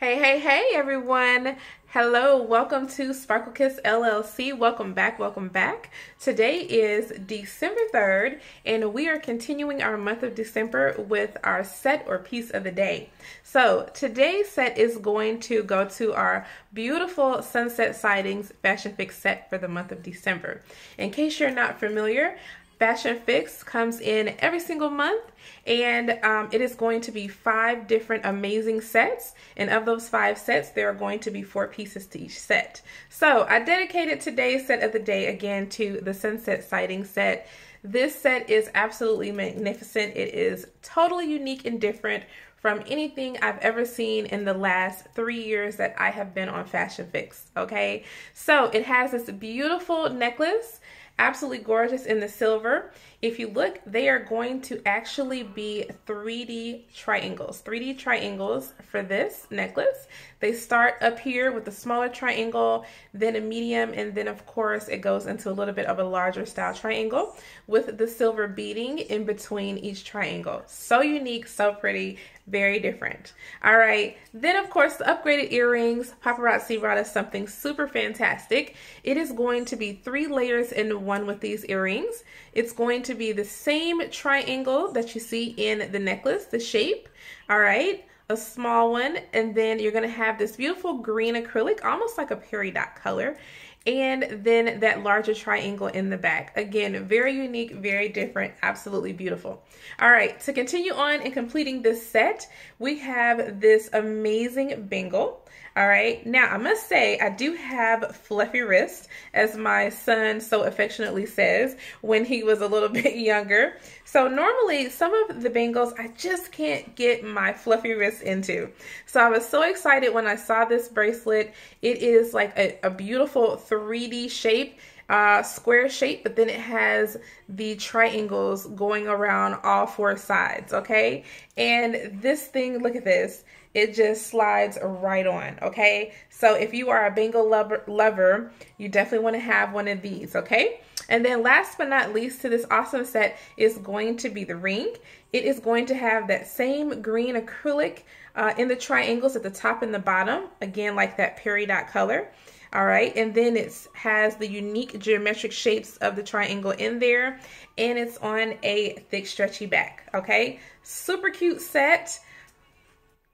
Hey, hey, hey, everyone. Hello, welcome to Sparkle Kiss LLC. Welcome back, welcome back. Today is December 3rd, and we are continuing our month of December with our set or piece of the day. So, today's set is going to go to our beautiful Sunset Sightings Fashion Fix set for the month of December. In case you're not familiar, Fashion Fix comes in every single month and um, it is going to be five different amazing sets and of those five sets there are going to be four pieces to each set. So I dedicated today's set of the day again to the Sunset Sighting set. This set is absolutely magnificent. It is totally unique and different from anything I've ever seen in the last three years that I have been on Fashion Fix. Okay, so it has this beautiful necklace absolutely gorgeous in the silver. If you look, they are going to actually be 3D triangles. 3D triangles for this necklace. They start up here with a smaller triangle, then a medium, and then of course it goes into a little bit of a larger style triangle with the silver beading in between each triangle. So unique, so pretty, very different. All right, then of course the upgraded earrings. Paparazzi brought us something super fantastic. It is going to be three layers in one with these earrings. It's going to be the same triangle that you see in the necklace, the shape. All right, a small one, and then you're gonna have this beautiful green acrylic, almost like a peridot color, and then that larger triangle in the back. Again, very unique, very different, absolutely beautiful. All right, to continue on in completing this set, we have this amazing bangle. All right, now I must say I do have fluffy wrists, as my son so affectionately says when he was a little bit younger. So normally some of the bangles I just can't get my fluffy wrists into. So I was so excited when I saw this bracelet. It is like a, a beautiful 3D shape uh, square shape, but then it has the triangles going around all four sides, okay? And this thing, look at this it just slides right on, okay? So if you are a bangle lover, lover you definitely want to have one of these, okay? And then last but not least to this awesome set is going to be the ring. It is going to have that same green acrylic uh, in the triangles at the top and the bottom, again like that peridot color. All right, and then it has the unique geometric shapes of the triangle in there, and it's on a thick stretchy back, okay? Super cute set.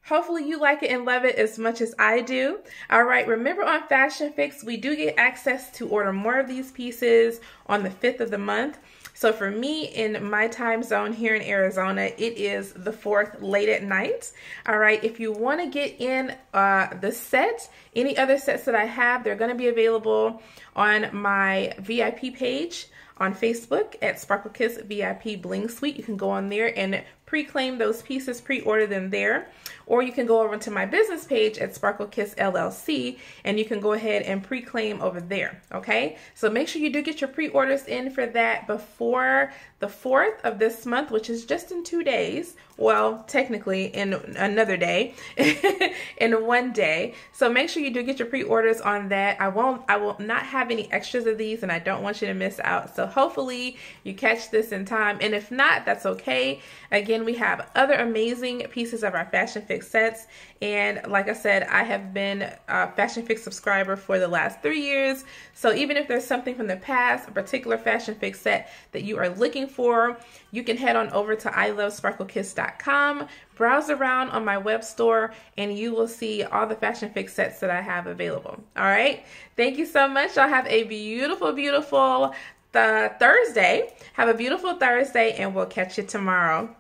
Hopefully you like it and love it as much as I do. All right, remember on Fashion Fix, we do get access to order more of these pieces on the 5th of the month. So for me in my time zone here in Arizona, it is the 4th late at night. All right, if you want to get in uh, the set, any other sets that I have, they're going to be available on my VIP page on Facebook at Sparkle Kiss VIP Bling Suite. You can go on there and pre-claim those pieces, pre-order them there. Or you can go over to my business page at Sparkle Kiss LLC and you can go ahead and pre-claim over there, okay? So make sure you do get your pre-orders in for that before the 4th of this month, which is just in two days. Well, technically in another day, in one day. So make sure you do get your pre-orders on that. I won't, I will not have any extras of these and I don't want you to miss out. So hopefully you catch this in time. And if not, that's okay. Again, we have other amazing pieces of our Fashion Fix sets. And like I said, I have been a Fashion Fix subscriber for the last three years. So even if there's something from the past, a particular Fashion Fix set that you are looking for, you can head on over to ilovesparklekiss.com, browse around on my web store, and you will see all the Fashion Fix sets that I have available. All right. Thank you so much. Y'all have a beautiful, beautiful uh, Thursday. Have a beautiful Thursday, and we'll catch you tomorrow.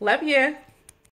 Love you.